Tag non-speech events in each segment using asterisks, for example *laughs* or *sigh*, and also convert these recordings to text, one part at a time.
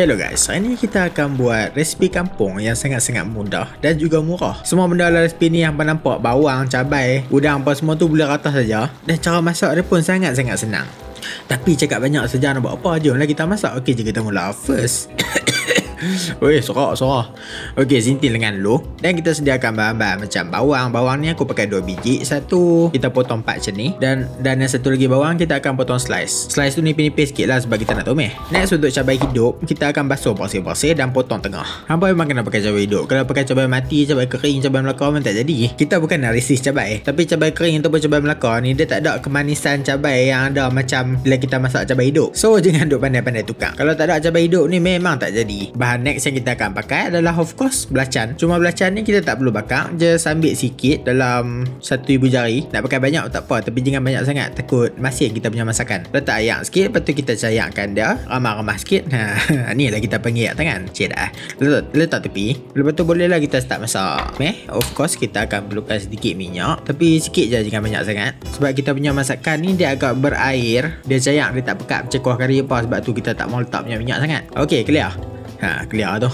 Hello guys, hari ni kita akan buat resipi kampung yang sangat-sangat mudah dan juga murah. Semua benda dalam resipi ni yang nampak bawang, cabai, udang apa semua tu boleh rata saja dan cara masak dia pun sangat-sangat senang. Tapi cakap banyak saja nak buat apa, jomlah kita masak. Okey, je kita mula first. *laughs* Weh, sorak, sorak. Okey, sintil dengan dulu. Dan kita sediakan bahan-bahan macam bawang. Bawang ni aku pakai dua biji. Satu, kita potong empat macam ni. Dan dan yang satu lagi bawang, kita akan potong slice. Slice tu nipis-nipis sikit lah sebab kita nak tumis. Next, untuk cabai hidup, kita akan basuh bersih-bersih dan potong tengah. Hampa memang kena pakai cabai hidup. Kalau pakai cabai mati, cabai kering, cabai melaka memang tak jadi. Kita bukan resist cabai. Tapi cabai kering ataupun cabai melaka ni, dia tak ada kemanisan cabai yang ada macam bila kita masak cabai hidup. So, *laughs* jangan duk pandai-pandai tukar. Kalau tak ada cabai hidup ni, memang tak jadi. Bahan bahan next yang kita akan pakai adalah of course belacan. Cuma belacan ni kita tak perlu bakar. Just ambil sikit dalam satu ibu jari. Nak pakai banyak tak apa. Tapi jangan banyak sangat. Takut masin kita punya masakan. Letak ayak sikit. Lepas tu kita cayakkan dia. Ramah-ramah sikit. Ha, *laughs* ni lah kita panggil ayak tangan. Cik dah. Letak, letak tepi. Lepas tu bolehlah kita start masak. Eh, of course kita akan perlukan sedikit minyak. Tapi sikit je jangan banyak sangat. Sebab kita punya masakan ni dia agak berair. Dia cayak dia tak pekat macam kuah kari apa. Sebab tu kita tak mau letak punya minyak sangat. Okay, clear? Ha, clear tu.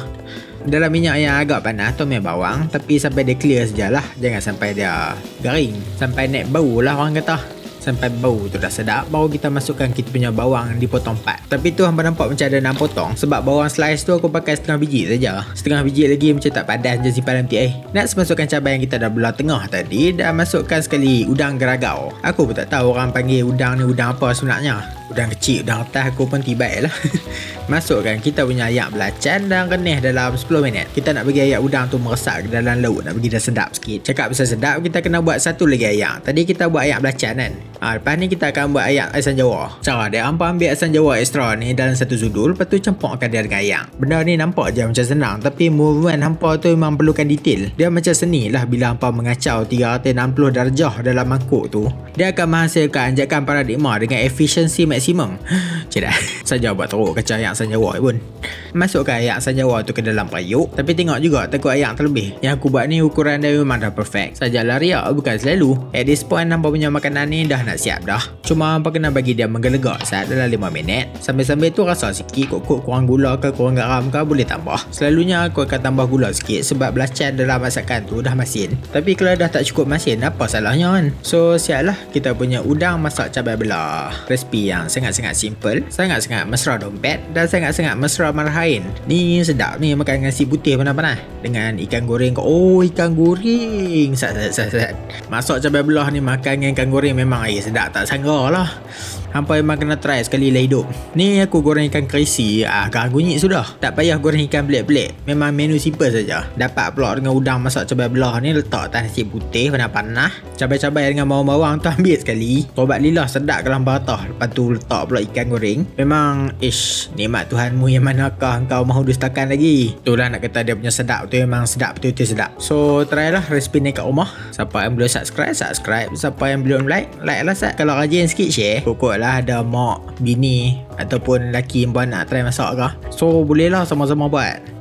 Dalam minyak yang agak panas tu memang bawang Tapi sampai dia clear sajalah. Jangan sampai dia garing. Sampai naik bau lah orang kata. Sampai bau tu dah sedap Baru kita masukkan kita punya bawang dipotong empat Tapi tu hampa nampak macam ada enam potong. Sebab bawang slice tu aku pakai setengah biji saja. Setengah biji lagi macam tak padas je simpan nanti eh. Next masukkan cabai yang kita dah belah tengah tadi Dan masukkan sekali udang geragau. Aku pun tak tahu orang panggil udang ni udang apa sebenarnya Udang kecil, udang atas aku pun tiba lah *laughs* Masukkan kita punya ayak belacan dan renih dalam 10 minit. Kita nak bagi ayak udang tu meresap ke dalam laut. Nak bagi dia sedap sikit. Cakap pasal sedap, kita kena buat satu lagi ayak. Tadi kita buat ayak belacan kan. Ha, lepas ni kita akan buat ayak asam jawa. Cara dia, hampa ambil asam jawa ekstra ni dalam satu sudul. Lepas tu campurkan dia dengan ayak. Benda ni nampak je macam senang. Tapi movement hampa tu memang perlukan detail. Dia macam seni lah bila hampa mengacau 360 darjah dalam mangkuk tu. Dia akan menghasilkan anjakan paradigma dengan efisiensi maksimum. *laughs* Cik dah. Saja buat teruk kacau ayak asam jawa pun. Masukkan ayak asam tu ke dalam payuk. Tapi tengok juga takut ayak terlebih. Yang aku buat ni ukuran dia memang dah perfect. Sajalah riak bukan selalu. At this point nampak punya makanan ni dah nak siap dah. Cuma apa kena bagi dia menggelegak saat dalam 5 minit. Sambil-sambil tu rasa sikit kok-kok kurang gula ke kurang garam ke boleh tambah. Selalunya aku akan tambah gula sikit sebab belacan dalam masakan tu dah masin. Tapi kalau dah tak cukup masin apa salahnya kan? So siap lah kita punya udang masak cabai belah. Resipi yang sangat-sangat simple Sangat-sangat mesra dompet dan sangat-sangat mesra marhain. Ni sedap ni makan nasi putih panas-panas. Dengan ikan goreng. Oh, ikan goreng. Sat, sat, sat, sat. Masuk cabai belah ni makan dengan ikan goreng memang air sedap tak sangka lah. Hampa memang kena try sekali lah hidup. Ni aku goreng ikan crazy. Ah, kan sudah. Tak payah goreng ikan belik-belik. Memang menu simple saja. Dapat pula dengan udang masak cabai belah ni letak atas nasi putih panas-panas. Cabai-cabai dengan bawang-bawang tu ambil sekali. Tobat lilah sedap ke dalam baratah. Lepas tu letak pula ikan goreng. Memang ish, nikmat Tuhanmu yang manakah engkau mahu dustakan lagi. Itulah nak kata dia punya sedap tu memang sedap betul-betul sedap. So try lah resipi ni kat rumah. Siapa yang belum subscribe, subscribe. Siapa yang belum like, like lah sat. Kalau rajin sikit share. Pokok lah ada mak, bini ataupun lelaki yang buat nak try masak ke. So boleh lah sama-sama buat.